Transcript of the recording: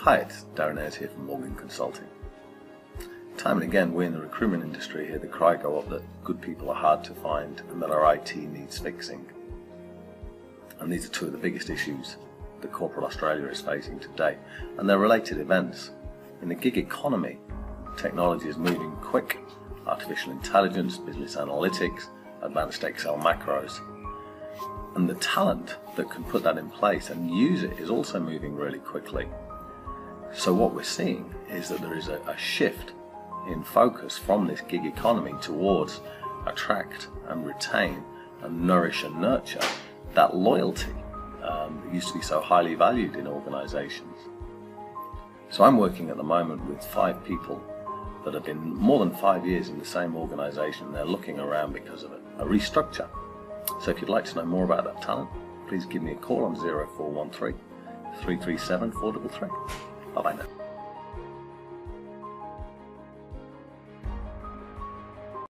Hi, it's Darren Ayres here from Morgan Consulting. Time and again, we in the recruitment industry hear the cry go up that good people are hard to find and that our IT needs fixing. And these are two of the biggest issues that corporate Australia is facing today, and they're related events. In the gig economy, technology is moving quick. Artificial intelligence, business analytics, advanced Excel macros. And the talent that can put that in place and use it is also moving really quickly. So what we're seeing is that there is a, a shift in focus from this gig economy towards attract and retain and nourish and nurture that loyalty um, that used to be so highly valued in organizations. So I'm working at the moment with five people that have been more than five years in the same organization. They're looking around because of a, a restructure. So if you'd like to know more about that talent, please give me a call on 0413 337 433. 老板的。